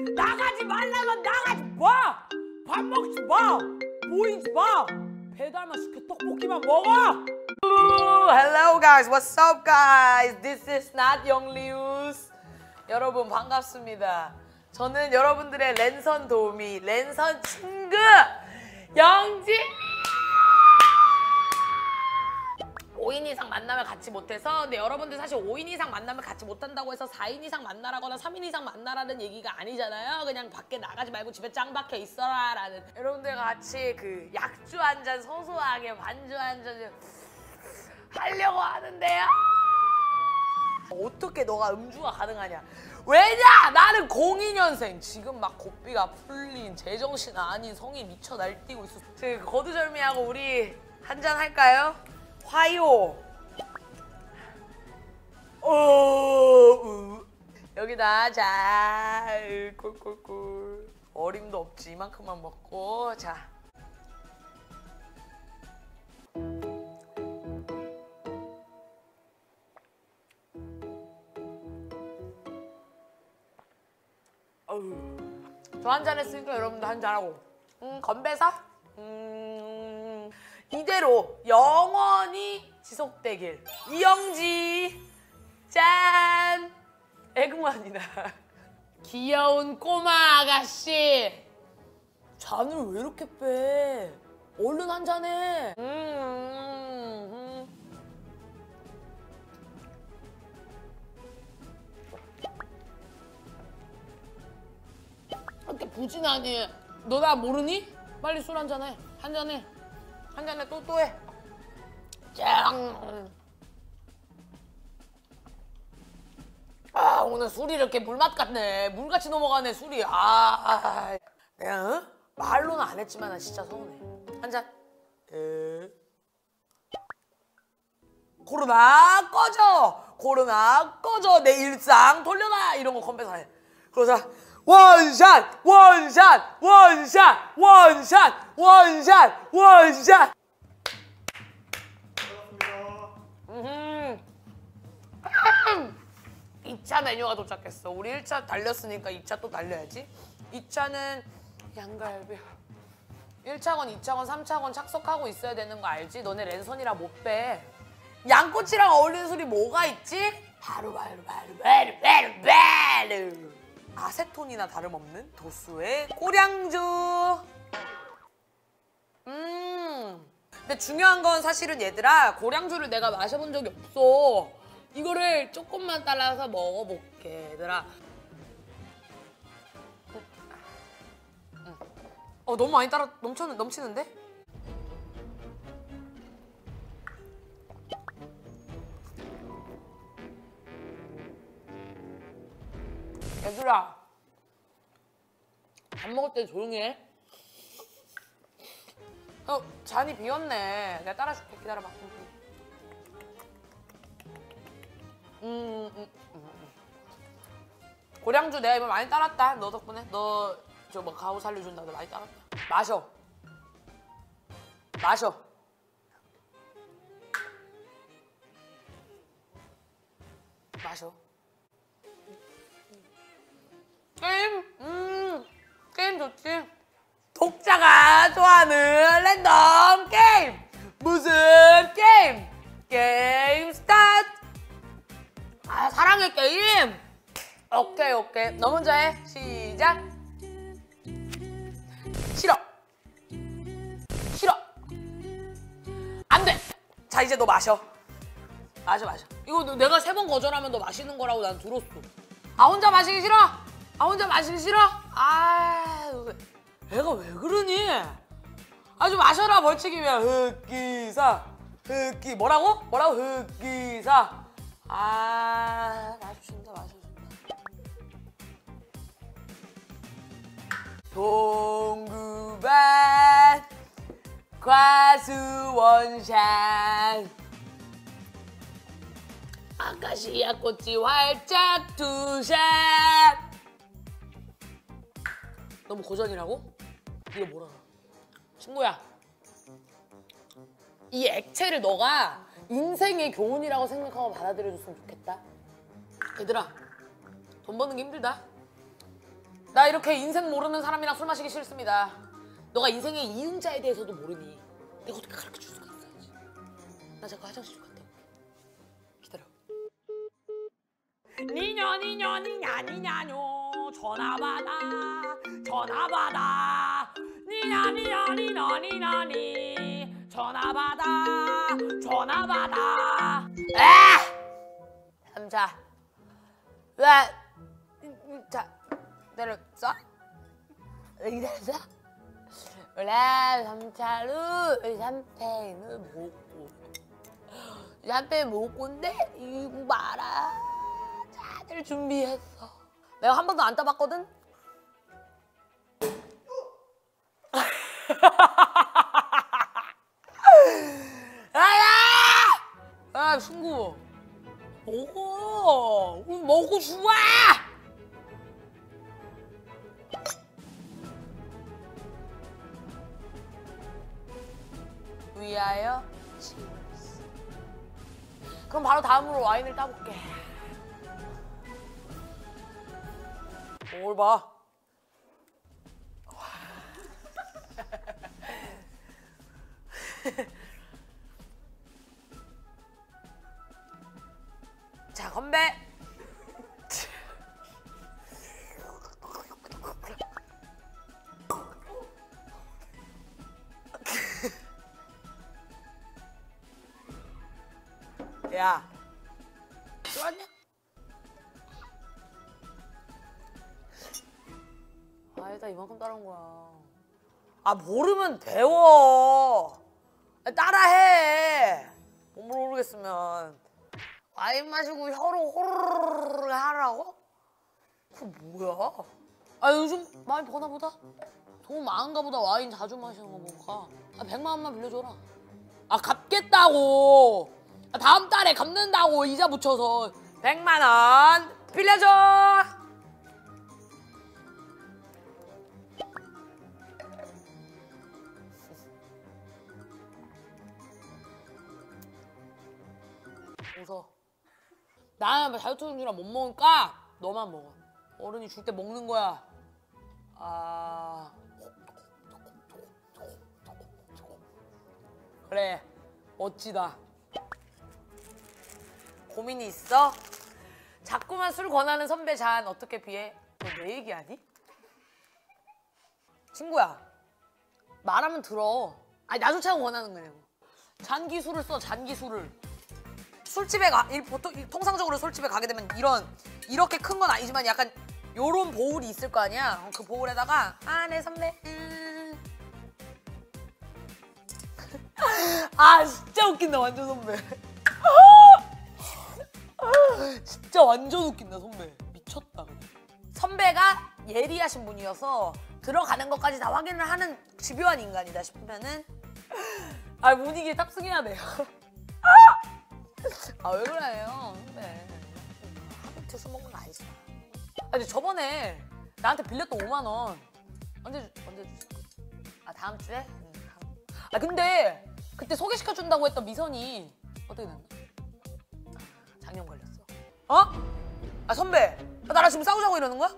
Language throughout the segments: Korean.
나가지 말라면 나가지 마! 밥 먹지 마! 보이지 마! 배달만 시켜 떡볶이만 먹어! Hello guys, what's up guys? This is not 영리우스. 여러분 반갑습니다. 저는 여러분들의 랜선 도우미, 랜선 친구 영지. 같이 못해서 근데 여러분들 사실 5인 이상 만나면 같이 못한다고 해서 4인 이상 만나라거나 3인 이상 만나라는 얘기가 아니잖아요. 그냥 밖에 나가지 말고 집에 짱 박혀 있어라 라는. 여러분들과 같이 그 약주 한 잔 소소하게 반주 한 잔 하려고 하는데요. 어떻게 너가 음주가 가능하냐? 왜냐? 나는 02년생. 지금 막 고삐가 풀린 제정신 아닌 성이 미쳐 날뛰고 있어. 그 거두절미하고 우리 한잔 할까요? 화요. 어, 우. 여기다 자, 으, 꿀꿀꿀. 어림도 없지 이만큼만 먹고 자. 저한 잔 했으니까 여러분도 한 잔하고. 음, 건배사? 음, 이대로 영원히 지속되길. 이영지, 짠! 애그만이다. 귀여운 꼬마 아가씨. 잔을 왜 이렇게 빼? 얼른 한 잔해. 음, 음, 음. 이렇게 부진하니. 너 나 모르니? 빨리 술 한 잔해. 한 잔해. 한 잔에 또또 해. 짱. 아 오늘 술이 이렇게 물맛 같네. 물같이 넘어가네 술이. 아, 아. 내가 어? 말로는 안 했지만 나 진짜 서운해. 한 잔. 에. 코로나 꺼져. 코로나 꺼져. 내 일상 돌려놔. 이런 거 컴퓨터 해. 그러자 원샷 원샷 원샷 원샷 원샷 원샷 음. 2차 메뉴가 도착했어. 우리 1차 달렸으니까 2차 또 달려야지. 2차는 양갈비. 1차건, 2차건, 3차건 착석하고 있어야 되는 거 알지? 너네 랜선이라 못 빼. 양꼬치랑 어울리는 술이 뭐가 있지? 바로 바로 바로 바로 바로 바로 아세톤이나 다름없는 도수의 꼬량주. 음. 근데 중요한 건 사실은 얘들아 고량주를 내가 마셔본 적이 없어. 이거를 조금만 따라서 먹어볼게 얘들아. 음. 어 너무 많이 따라 넘쳐 넘치는데? 얘들아 밥 먹을 때 조용히 해. 어, 잔이 비었네. 내가 따라줄게. 기다려봐. 음, 음, 음, 음. 고량주 내가 이번 많이 따랐다. 너 덕분에. 너 저 뭐 가오 살려준다고 많이 따랐다. 마셔. 마셔. 마셔. 게임? 음, 게임 좋지. 오케이, 오케이. 너 먼저 해. 시작! 싫어! 싫어! 안 돼! 자, 이제 너 마셔. 마셔, 마셔. 이거 너- 내가 세 번 거절하면 너 마시는 거라고 난 들었어. 아, 혼자 마시기 싫어? 아, 혼자 마시기 싫어? 아, 애가 왜 그러니? 아주 마셔라 벌칙이면 흑기사 흑기 뭐라고? 뭐라고 흑기사 아 마셔준다 마셔 과수 원샷. 아카시아 꽃이 활짝 투샷. 너무 고전이라고? 이거 뭐라? 친구야. 이 액체를 너가 인생의 교훈이라고 생각하고 받아들여줬으면 좋겠다. 얘들아 돈 버는 게 힘들다. 나 이렇게 인생 모르는 사람이랑 술 마시기 싫습니다. 너가 인생의 이은자에 대해서도 모르니 내가 어떻게 가르쳐 줄 수가 있어야지. 나 잠깐 화장실 좀 갔다. 기다려. 니녀 니녀 니냐 니냐뇨. 전화 받아 전화 받아. 니냐 니냐 니냐 니냐 니. 전화 받아 전화 받아. 에? 삼자. 왜 자 내렸어 이래서 원래 삼차로 샴페인을 먹고. 샴페인 먹고인데 이거 봐라. 다들 준비했어. 내가 한 번도 안 따봤거든? 아야! 아 친구. 먹어. 먹고 좋아 위하여 치얼스 그럼 바로 다음으로 와인을 따볼게 뭘 봐? 야. 좋았냐? 아 일단 이만큼 따라온 거야. 아 모르면 배워. 아, 따라해. 못 모르겠으면. 와인 마시고 혀로 호르르르 하라고? 그 뭐야? 아 요즘 많이 버나 보다? 돈 많은가 보다. 와인 자주 마시는 거 보니까. 아 100만 원만 빌려줘라. 아 갚겠다고. 아, 다음 달에 갚는다고 이자 붙여서 100만 원 빌려줘. 웃어. 나는 다이어트 중이라 못 먹으니까? 너만 먹어. 어른이 줄 때 먹는 거야. 아. 그래. 멋지다 고민이 있어? 자꾸만 술 권하는 선배 잔 어떻게 비해? 너 내 얘기하니? 친구야 말하면 들어 아니 나조차가 원하는 거냐고 잔기술을 써 잔기술을 술집에 가 일- 보통 이- 통상적으로 술집에 가게 되면 이런 이렇게 큰 건 아니지만 약간 요런 보울이 있을 거 아니야 그 보울에다가 아 네 선배 음. 아 진짜 웃긴다 완전 선배 진짜 완전 웃긴다 선배 미쳤다 그냥 선배가 예리하신 분이어서 들어가는 것까지 다 확인을 하는 집요한 인간이다 싶으면은 아 분위기에 탑승해야 돼요 아 왜 그래요 선배 하루 이틀 술 먹는 거 아니잖아 아 근데 저번에 나한테 빌렸던 5만 원 언제 주- 언제 주실 거지? 아 다음 주에? 응, 다음. 아 근데 그때 소개시켜 준다고 했던 미선이 어떻게 됐나? 아, 장염 걸렸어. 어? 아 선배, 아, 나랑 지금 싸우자고 이러는 거야?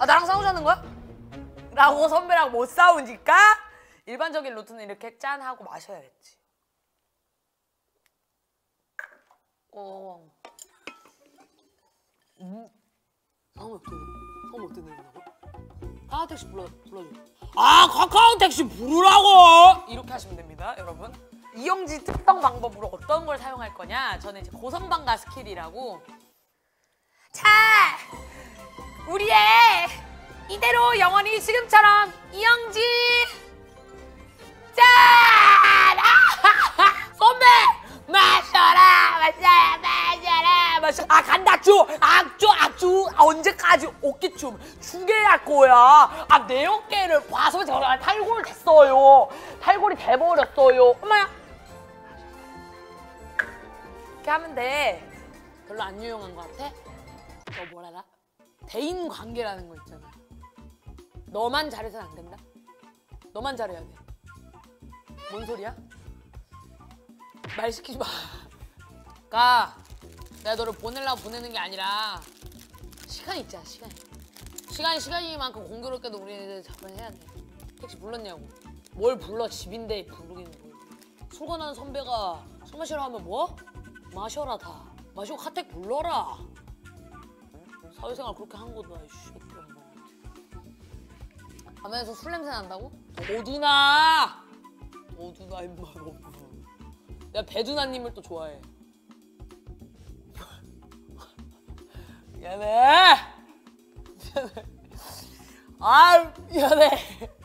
아 나랑 싸우자는 거야? 라고 선배랑 못 싸우니까 일반적인 루트는 이렇게 짠 하고 마셔야겠지. 어. 음. 상호 어떻게 상호 어떻게 내린다고? 카카오 택시 불러 불러줘. 아 카카오 택시 부르라고 이렇게 하시면 됩니다, 여러분. 이영지 특성 방법으로 어떤 걸 사용할 거냐? 저는 이제 고성방가 skill이라고. 자, 우리의 이대로 영원히 지금처럼 이영지 짠! 아하하! 선배 마셔라 마셔라 마셔라 마셔 아 간다 쭈 악쭈 악쭈 아, 언제까지 어깨춤 추게 할 거야 아내 어깨를 봐서 제가 탈골 됐어요 탈골이 돼버렸어요 엄마야 이렇게 하면 돼 별로 안 유용한 거 같아? 너 뭘 알아? 대인 관계라는 거 있잖아 너만 잘해서는 안 된다 너만 잘해야 돼 뭔 소리야? 말 시키지 마. 가. 내가 너를 보내려고 보내는 게 아니라 시간이 있잖아, 시간. 시간이 시간이만큼 공교롭게도 우리는 답변해야 돼. 택시 불렀냐고. 뭘 불러 집인데 부르기는 뭘. 술 권하는 선배가 술 마시라 하면 뭐? 마셔라 다. 마시고 카택 불러라. 사회생활 그렇게 한 거다 이 새끼야 뭐. 가면서 술 냄새 난다고? 도두나! 도두나 임마 너무. 내가 배두나님을 또 좋아해. 미안해. 미안해. 아 미안해.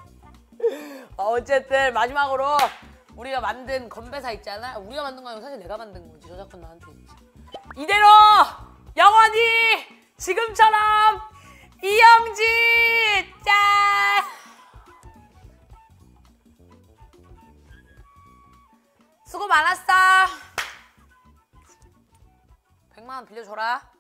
아, 어쨌든 마지막으로 우리가 만든 건배사 있잖아. 우리가 만든 거 아니고 사실 내가 만든 거지. 저작권 나한테 있지. 이대로 영원히 지금처럼 이영지 짠. 수고 많았어. 100만 원 빌려줘라.